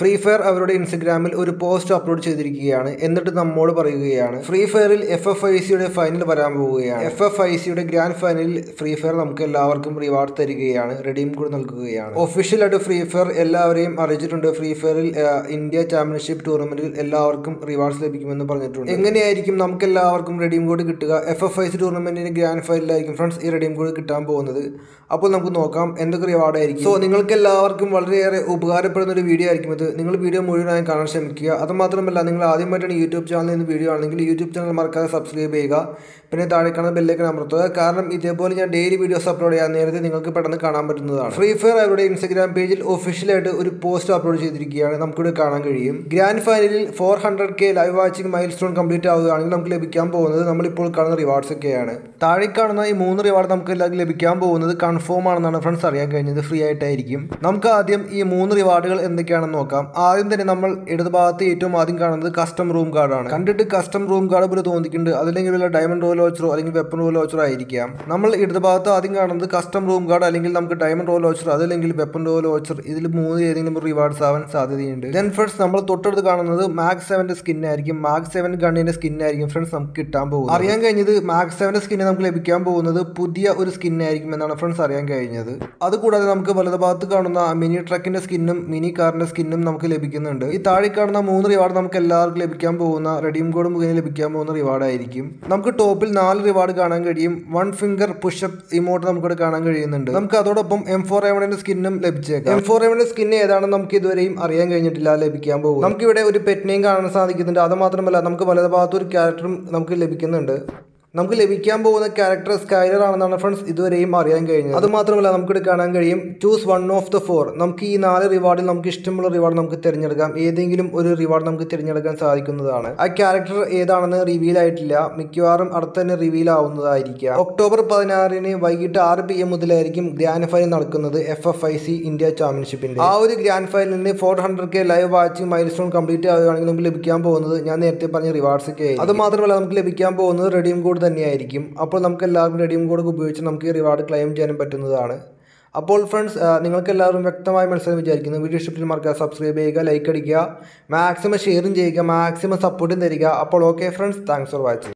Free fire അവരുടെ ഇൻസ്റ്റഗ്രാമിൽ ഒരു പോസ്റ്റ് അപ്ലോഡ് ചെയ്തിരിക്കുകയാണ്. എന്നിട്ട് നമ്മോട് പറയുകയാണ് ഫ്രീ ഫയറിൽ എഫ് എഫ് ഐ സിയുടെ ഫൈനൽ വരാൻ പോവുകയാണ്. എഫ് എഫ് ഐ സിയുടെ ഗ്രാൻഡ് ഫൈനലിൽ ഫ്രീ ഫയർ നമുക്ക് എല്ലാവർക്കും റിവാർഡ് തരികയാണ് റെഡീം കൂടി നൽകുകയാണ്. ഒഫീഷ്യലായിട്ട് ഫ്രീ ഫയർ എല്ലാവരെയും അറിയിച്ചിട്ടുണ്ട്. ഫ്രീ ഫയറിൽ ഇന്ത്യ ചാമ്പ്യൻഷിപ്പ് ടൂർണമെന്റിൽ എല്ലാവർക്കും റിവാർഡ്സ് ലഭിക്കുമെന്ന് പറഞ്ഞിട്ടുണ്ട്. എങ്ങനെയായിരിക്കും നമുക്ക് എല്ലാവർക്കും റെഡീം കോഡ് കിട്ടുക എഫ് എഫ് ഐ സി ടൂർണമെന്റിന്റെ ഗ്രാൻഡ് ഫൈനലായിരിക്കും ഫ്രണ്ട്സ് ഈ റെഡീം കോഡ് കിട്ടാൻ പോകുന്നത്. അപ്പോൾ നമുക്ക് നോക്കാം എന്തൊക്കെ റിവാർഡായിരിക്കും സോ നിങ്ങൾക്ക് എല്ലാവർക്കും വളരെയേറെ ഉപകാരപ്പെടുന്ന ഒരു വീഡിയോ ആയിരിക്കും ഇത്. നിങ്ങൾ വീഡിയോ മുഴുവനായി കാണാൻ ശ്രമിക്കുക. അതുമാത്രമല്ല നിങ്ങൾ ആദ്യമായിട്ടാണ് യൂട്യൂബ് ചാനലിൽ നിന്ന് വീഡിയോ ആണെങ്കിൽ യൂട്യൂബ് ചാനൽ മറക്കാതെ സബ്സ്ക്രൈബ് ചെയ്യുക. പിന്നെ താഴെ കാണുന്ന ബെല്ലേക്ക് അമർത്തുക. കാരണം ഇതേപോലെ ഞാൻ ഡെയിലി വീഡിയോസ് അപ്ലോഡ് ചെയ്യാൻ നേരത്തെ നിങ്ങൾക്ക് പെട്ടെന്ന് കാണാൻ പറ്റുന്നതാണ്. ഫ്രീ ഫയർ അവരുടെ ഇൻസ്റ്റഗ്രാം പേജിൽ ഒഫീഷ്യലായിട്ട് ഒരു പോസ്റ്റ് അപ്ലോഡ് ചെയ്തിരിക്കുകയാണ്. നമുക്കിവിടെ കാണാൻ കഴിയും. ഗ്രാൻഡ് ഫൈനലിൽ four hundred K live watching milestone complete ആവുകയാണെങ്കിൽ നമുക്ക് ലഭിക്കാൻ പോകുന്നത് നമ്മളിപ്പോൾ കാണുന്ന റിവാർഡ്സ് ഒക്കെയാണ്. താഴെ കാണുന്ന ഈ മൂന്ന് റിവാർഡ് നമുക്ക് ലഭിക്കാൻ പോകുന്നത് കൺഫേം ആണെന്നാണ് ഫ്രണ്ട്സ് അറിയാൻ കഴിഞ്ഞത്. ഫ്രീ ആയിട്ടായിരിക്കും. നമുക്ക് ആദ്യം ഈ മൂന്ന് റിവാർഡുകൾ എന്തൊക്കെയാണെന്ന് നോക്കാം. ആദ്യം തന്നെ നമ്മൾ ഇടതുഭാഗത്ത് ഏറ്റവും ആദ്യം കാണുന്നത് കസ്റ്റം റൂം കാർഡാണ് കണ്ടിട്ട് കസ്റ്റം റൂം കാർഡ് പോലെ തോന്നിക്കുന്നുണ്ട് അതല്ലെങ്കിൽ വല്ല ഡയമണ്ട് റോൾ ലോച്ചറോ അല്ലെങ്കിൽ വെപ്പൺ റോൾ ലോച്ചറോ ആയിരിക്കാം. നമ്മൾ ഇടതുഭാഗത്ത് ആദ്യം കാണുന്നത് കസ്റ്റം റൂം കാർഡ് അല്ലെങ്കിൽ നമുക്ക് ഡയമണ്ട് റോൾ ലോച്ചർ അതല്ലെങ്കിൽ വെപ്പൺ റോൾ ലോച്ചർ ഇതിൽ മൂന്ന് ഏതെങ്കിലും റിവാർഡ്സ് ആവാൻ സാധ്യതയുണ്ട്. ദെൻ ഫ്രണ്ട്സ് നമ്മൾ തൊട്ടടുത്ത് കാണുന്നത് മാക്സ് സെവന്റെ സ്കിൻ ആയിരിക്കും. മാക്സ് സെവൻ ഗണ്ണിന്റെ സ്കിൻ ആയിരിക്കും ഫ്രണ്ട്സ് നമുക്ക് കിട്ടാൻ പോകുന്നത്. അറിയാൻ കഴിഞ്ഞത് മാക്സ് സെവന്റെ സ്കിന്നെ നമുക്ക് ലഭിക്കാൻ പോകുന്നത് പുതിയ ഒരു സ്കിൻ ആയിരിക്കും എന്നാണ് ഫ്രണ്ട്സ് അറിയാൻ കഴിഞ്ഞത്. അതുകൂടാതെ നമുക്ക് വലതുഭാഗത്ത് കാണുന്ന മിനി ട്രക്കിന്റെ സ്കിന്നും മിനി കാറിന്റെ സ്കിന്നും നമുക്ക് ലഭിക്കുന്നുണ്ട്. ഈ താഴെ കാണുന്ന മൂന്ന് റിവാർഡ് നമുക്ക് എല്ലാവർക്കും ലഭിക്കാൻ പോകുന്ന റെഡീം കോഡ് മുഖേന ലഭിക്കാൻ പോകുന്ന റിവാർഡ് ആയിരിക്കും. നമുക്ക് ടോപ്പിൽ നാല് റിവാർഡ് കാണാൻ കഴിയും. വൺ ഫിംഗർ പുഷപ്പ് ഇമോട്ട് നമുക്ക് ഇവിടെ കാണാൻ കഴിയുന്നുണ്ട്. നമുക്ക് അതോടൊപ്പം എം ഫോർ എവണിന്റെ സ്കിന്നും ലഭിച്ചേക്കാം. എം ഫോർ എവണിന്റെ സ്കിൻ ഏതാണെന്ന് നമുക്ക് ഇതുവരെയും അറിയാൻ കഴിഞ്ഞിട്ടില്ല ലഭിക്കാൻ പോകും നമുക്ക് ഇവിടെ ഒരു പെറ്റിനെയും കാണാൻ സാധിക്കുന്നുണ്ട്. അത് മാത്രമല്ല നമുക്ക് വലതുഭാഗത്ത് ഒരു ക്യാരക്ടറും നമുക്ക് ലഭിക്കുന്നുണ്ട്. നമുക്ക് ലഭിക്കാൻ പോകുന്ന ക്യാരക്ടർ സ്കൈലർ ആണെന്നാണ് ഫ്രണ്ട്സ് ഇതുവരെയും അറിയാൻ കഴിഞ്ഞത്. അത് മാത്രമല്ല നമുക്കിവിടെ കാണാൻ കഴിയും. Choose one of the four നമുക്ക് ഈ നാല് റിവാർഡിൽ നമുക്ക് ഇഷ്ടമുള്ള റിവാർഡ് നമുക്ക് തിരഞ്ഞെടുക്കാം. ഏതെങ്കിലും ഒരു റിവാർഡ് നമുക്ക് തിരഞ്ഞെടുക്കാൻ സാധിക്കുന്നതാണ്. ആ ക്യാരക്ടർ ഏതാണെന്ന് റിവീൽ ആയിട്ടില്ല. മിക്കവാറും അടുത്ത് തന്നെ റിവീൽ ആവുന്നതായിരിക്കാം. ഒക്ടോബർ പതിനാറിന് വൈകിട്ട് ആറ് പി എം മുതലായിരിക്കും ഗ്രാൻഡ് ഫൈനൽ നടക്കുന്നത് F F I C India ചാമ്പ്യൻഷിപ്പിന്റെ ആ ഒരു grand ഫൈനലിന് four hundred K live watching milestone complete ആവുകയാണെങ്കിൽ നമുക്ക് ലഭിക്കാൻ പോകുന്നത് ഞാൻ നേരത്തെ പറഞ്ഞ റിവാർഡ്സ് ഒക്കെ അത് മാത്രമല്ല നമുക്ക് ലഭിക്കാൻ പോകുന്നത് റെഡിയും കോഡ് തന്നെയായിരിക്കും. അപ്പോൾ നമുക്ക് എല്ലാവർക്കും റെഡീം കോഡ് ഉപയോഗിച്ച് നമുക്ക് ഈ റിവാർഡ് ക്ലെയിം ചെയ്യാനും പറ്റുന്നതാണ്. അപ്പോൾ ഫ്രണ്ട്സ് നിങ്ങൾക്ക് എല്ലാവരും വ്യക്തമായി മനസ്സിലായി വിചാരിക്കുന്നു. വീഡിയോ ഇഷ്ടപ്പെട്ട് മറക്കുക സബ്സ്ക്രൈബ് ചെയ്യുക ലൈക്ക് അടിക്കുക മാക്സിമം ഷെയറും ചെയ്യുക മാക്സിമം സപ്പോർട്ടും തരിക. അപ്പോൾ okay friends thanks for watching